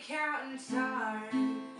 counting stars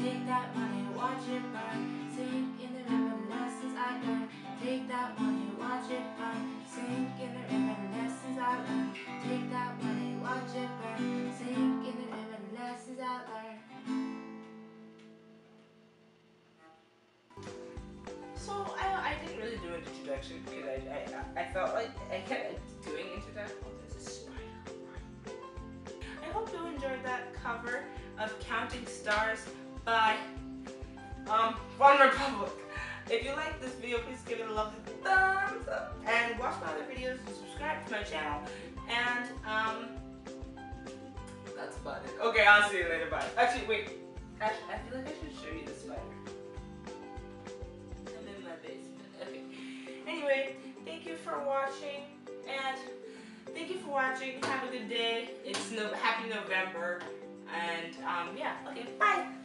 Take that money, watch it burn. Sink in the river, lessons I learned. Take that money, watch it burn. Sink in the river, lessons I learned. Take that money, watch it burn. Sink in the river, lessons I learned. So I, I didn't really do an introduction because I, I, I felt like I kept doing introduction. Oh, there's a spider. I hope you enjoyed that cover of Counting Stars by um, OneRepublic. If you like this video, please give it a lovely thumbs up and watch my other videos and subscribe to my channel. And um, that's about it. Okay, I'll see you later. Bye. Actually, wait. I feel like I should show you the spider. I'm in my basement. Okay. Anyway, thank you for watching and thank you for watching. Have a good day. It's no happy November. And um yeah, okay, bye.